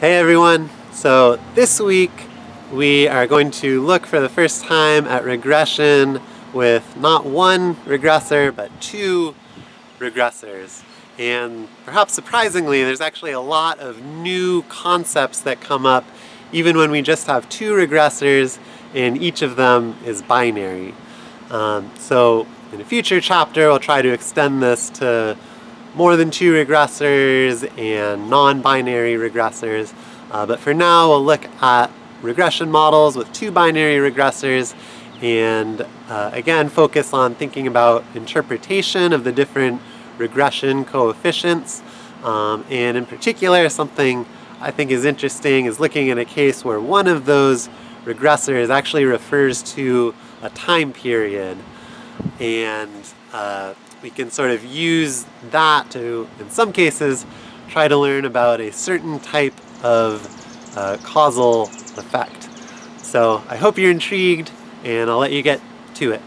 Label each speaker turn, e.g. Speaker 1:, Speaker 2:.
Speaker 1: Hey everyone! So this week we are going to look for the first time at regression with not one regressor but two regressors. And perhaps surprisingly there's actually a lot of new concepts that come up even when we just have two regressors and each of them is binary. Um, so in a future chapter we'll try to extend this to more than two regressors and non-binary regressors. Uh, but for now, we'll look at regression models with two binary regressors and uh, again, focus on thinking about interpretation of the different regression coefficients. Um, and in particular, something I think is interesting is looking at a case where one of those regressors actually refers to a time period. And uh, we can sort of use that to, in some cases, try to learn about a certain type of uh, causal effect. So I hope you're intrigued and I'll let you get to it.